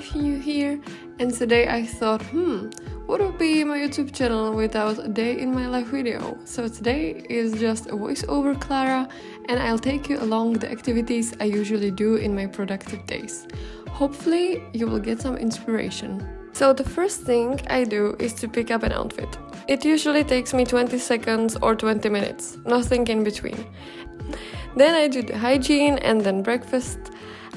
if you're new here, and today I thought, hmm, what would be my YouTube channel without a day in my life video? So today is just a voiceover Klára, and I'll take you along the activities I usually do in my productive days. Hopefully, you will get some inspiration. So, the first thing I do is to pick up an outfit. It usually takes me 20 seconds or 20 minutes, nothing in between. Then I do the hygiene and then breakfast.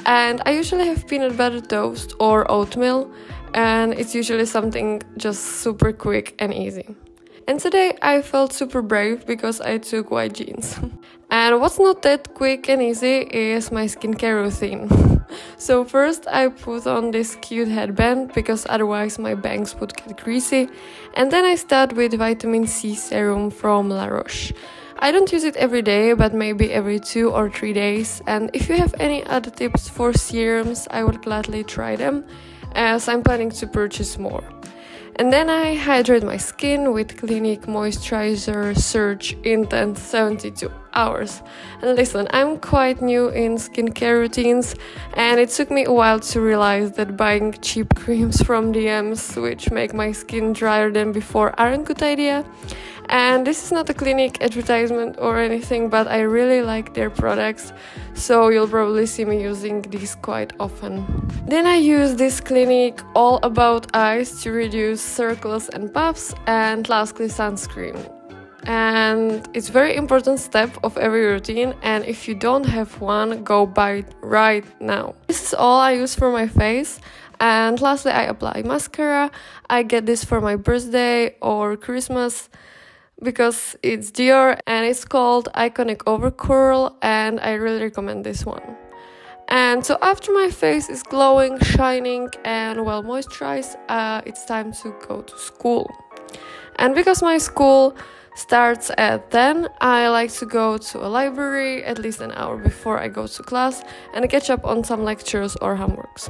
And I usually have peanut butter toast or oatmeal, and it's usually something just super quick and easy. And today I felt super brave because I took white jeans. and what's not that quick and easy is my skincare routine. so, first I put on this cute headband because otherwise my bangs would get greasy. And then I start with vitamin C serum from La Roche. I don't use it every day, but maybe every two or three days. And if you have any other tips for serums, I would gladly try them, as I'm planning to purchase more. And then I hydrate my skin with Clinique Moisturizer Surge Intense 72 hours. And listen, I'm quite new in skincare routines, and it took me a while to realize that buying cheap creams from DMs, which make my skin drier than before, aren't a good idea. And this is not a Clinique advertisement or anything, but I really like their products, so you'll probably see me using these quite often. Then I use this Clinique All About Eyes to reduce circles and puffs, and lastly sunscreen. And it's very important step of every routine, and if you don't have one, go buy it right now. This is all I use for my face. And lastly, I apply mascara. I get this for my birthday or Christmas because it's Dior and it's called Iconic Overcurl and I really recommend this one. And so after my face is glowing, shining and well moisturized, uh, it's time to go to school. And because my school starts at 10, I like to go to a library at least an hour before I go to class and catch up on some lectures or homeworks.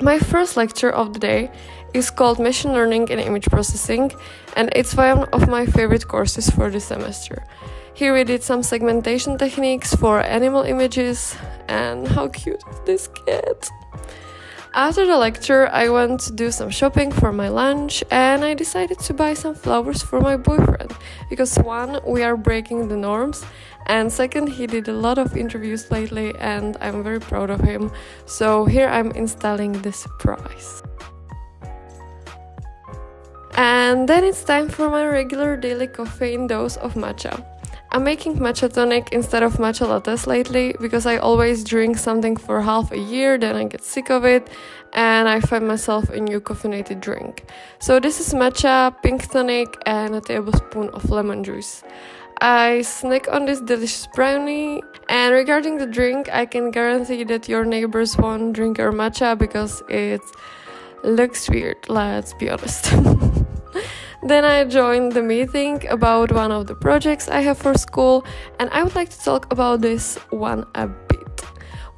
My first lecture of the day is called Machine Learning and Image Processing, and it's one of my favorite courses for this semester. Here we did some segmentation techniques for animal images, and how cute is this cat! After the lecture, I went to do some shopping for my lunch and I decided to buy some flowers for my boyfriend because one, we are breaking the norms, and second, he did a lot of interviews lately and I'm very proud of him. So here I'm installing the surprise. And then it's time for my regular daily caffeine dose of matcha. I'm making matcha tonic instead of matcha lattes lately because I always drink something for half a year, then I get sick of it, and I find myself a new caffeinated drink. So this is matcha, pink tonic, and a tablespoon of lemon juice. I snack on this delicious brownie, and regarding the drink, I can guarantee that your neighbors won't drink your matcha because it looks weird, let's be honest. Then I joined the meeting about one of the projects I have for school, and I would like to talk about this one a bit.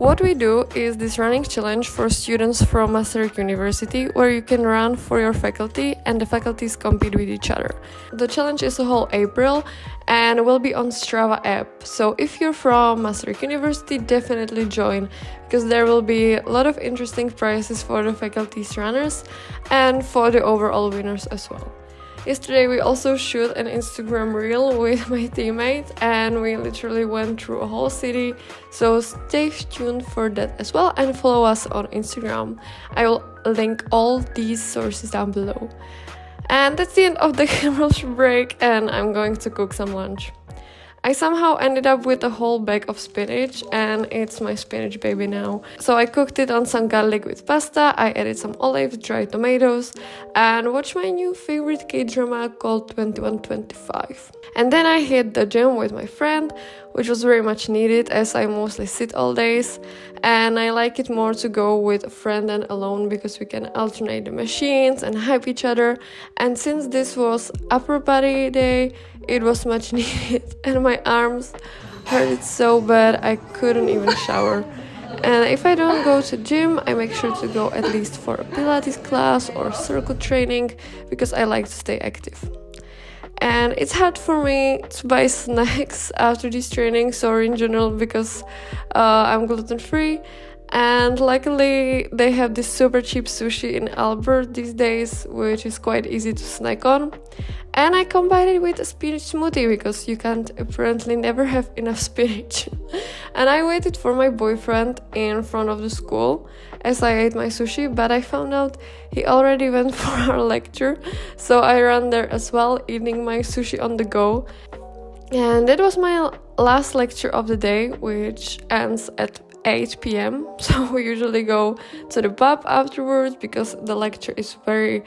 What we do is this running challenge for students from Masaryk University where you can run for your faculty and the faculties compete with each other. The challenge is a whole April and will be on Strava app. So if you're from Masaryk University, definitely join because there will be a lot of interesting prizes for the faculty's runners and for the overall winners as well. Yesterday we also shoot an Instagram reel with my teammate and we literally went through a whole city. So stay tuned for that as well and follow us on Instagram. I will link all these sources down below. And that's the end of the commercial break and I'm going to cook some lunch. I somehow ended up with a whole bag of spinach and it's my spinach baby now. So I cooked it on some garlic with pasta, I added some olives, dried tomatoes, and watched my new favorite K-drama called 2125. And then I hit the gym with my friend, which was very much needed as I mostly sit all days. And I like it more to go with a friend than alone because we can alternate the machines and hype each other. And since this was upper body day, it was much needed, and my arms hurt so bad I couldn't even shower. And if I don't go to gym, I make sure to go at least for a Pilates class or circuit training because I like to stay active. And it's hard for me to buy snacks after these trainings or in general because uh, I'm gluten free And luckily, they have this super cheap sushi in Albert these days, which is quite easy to snack on. And I combined it with a spinach smoothie because you can't apparently never have enough spinach. and I waited for my boyfriend in front of the school as I ate my sushi, but I found out he already went for our lecture. So I ran there as well, eating my sushi on the go. And that was my last lecture of the day, which ends at 8 p.m. So we usually go to the pub afterwards because the lecture is very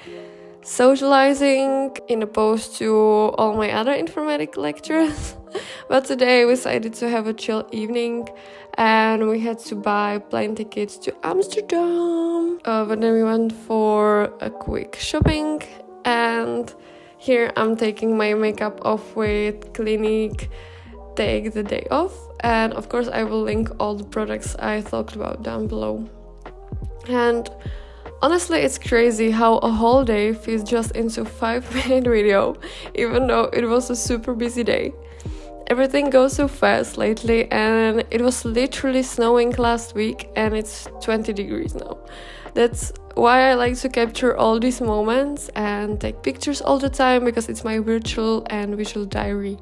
socializing in opposed to all my other informatic lectures. but today we decided to have a chill evening and we had to buy plane tickets to Amsterdam. Uh, but then we went for a quick shopping and here I'm taking my makeup off with Clinique Take the Day Off and of course I will link all the products I talked about down below. And honestly it's crazy how a whole day fits just into 5 minute video even though it was a super busy day. Everything goes so fast lately and it was literally snowing last week and it's 20 degrees now. That's why I like to capture all these moments and take pictures all the time because it's my virtual and visual diary.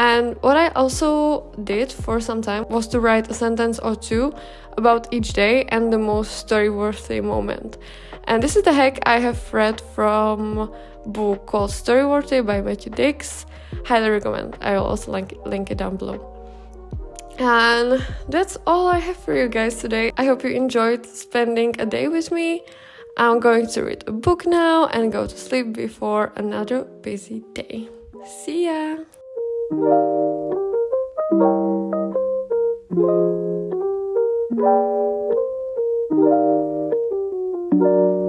And what I also did for some time was to write a sentence or two about each day and the most story worthy moment. And this is the hack I have read from book called Storyworthy by Matthew Dicks. Highly recommend. I will also link, link it down below. And that's all I have for you guys today. I hope you enjoyed spending a day with me. I'm going to read a book now and go to sleep before another busy day. See ya! Thank you.